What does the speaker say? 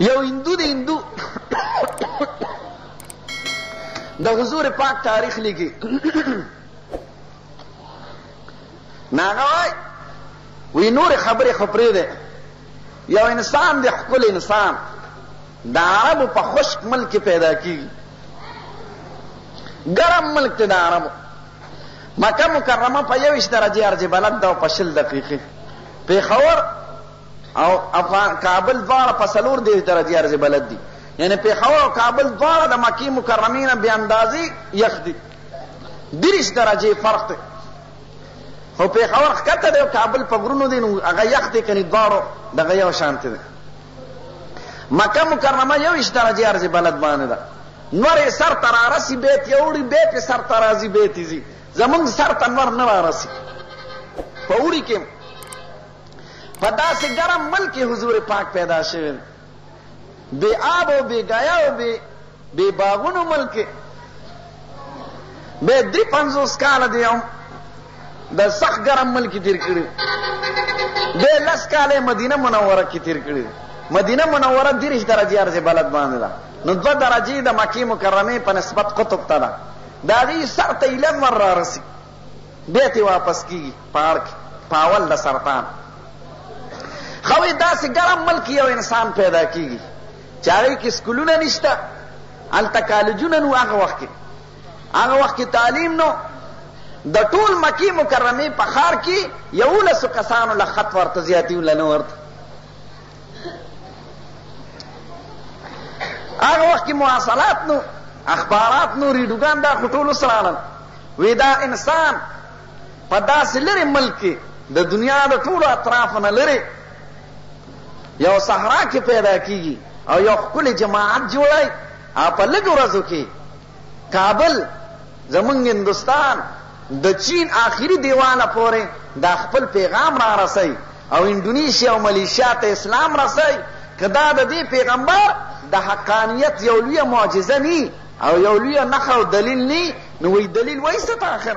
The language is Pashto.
یو هندو دی هندو د حضور پاک تاریخ لیکي ناغه وای وی نور خبرې خبرې ده یو انسان دی خپل انسان د عربو په خشک ملک کې پیدا کیږي ګرم ملک ته د عربو مکه مکرمه په یوش درجه ارجه بلد ده او په شل دقیقې پیښور او افغان کابل دواړه په څلور دېرش درجې ارزې بلد دي یعنې پېښور او کابل دواړه د مکې مکرمې نه بې اندازې یخ دي دېرش درجې فرق دی خو پېښور ښکته دی او کابل په غرونو دی نو هغه یخ دی کنې دواړو دغه یو شانتې دی مکه مکرمه یوویشت درجې ارزې بلد باندې ده نور یې سر ته رارسي بیا یې اوړي بیا پې سر ته راځي بیا یې ځي زمونږ سر ته نور نه رارسي په اوړي کې په داسې ګرم ملک کې حضور پاک پیدا شوی دی. بې آب او بې ګیا او بې بې باغونو ملک کې به درې پنځوس کاله دی هم د سخت ګرم ملک کې تېر کړي دی لس کاله مدینه منوره کې تېر کړي مدینه منوره دېرش درجې عرضې بلد باندې ده نو دوه درجې د مکې مکرمې په نسبت قطب ته ده د هغې سر ته ایله لمر رارسي بیا ترې واپس کېږي په اړ کې پاول د سرطان خو داسې ګرم ملک یو انسان پیدا کېږي چې هغې کې سکولونه نشته هلته کالجونه نو هغه وخت کې هغه وخت کې تعلیم نو د ټول مکی مکرمې په ښار کې یولسو کسانو له خط ورته زیاتي له نه ورته هغه وخت کې مواصلات نو اخبارات نو ریډوګان دا خو ټولو سره اړل وی دا انسان په داسې لرې ملک کې د دنیا د ټولو اطرافو نه لرې یو صحرا کې پیدا کیږي او یو ښکلی جماعت جوړی او په لږو ورځو کې کابل، زمونږ هندوستان د چین آخري دیواله پورې دا خپل پیغام را رسوي او انډونیشیا او ملیشیا ته اسلام رسوي، که دا د دې پیغمبر د حقانیت یو لویه معجزه نه او یو لویه نښه او دلیل نه نو وایي دلیل وایي څه ته اخر؟